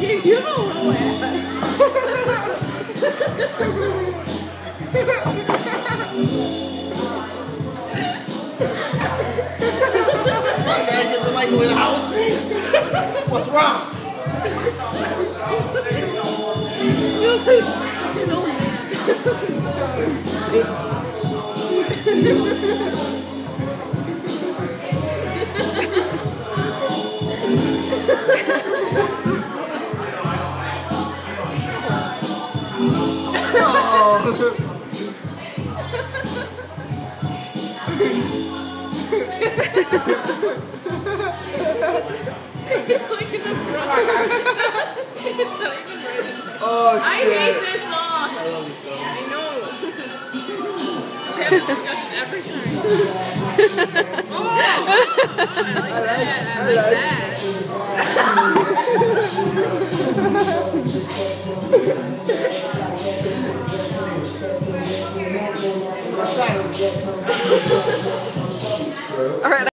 You have a little ass. My gets the in the house. What's wrong? You look It's like in the front. it's not even right. Oh I shit. hate this song. I love this song. I know. we have this discussion every time. oh, I like that. I like that. What's that? lasciare un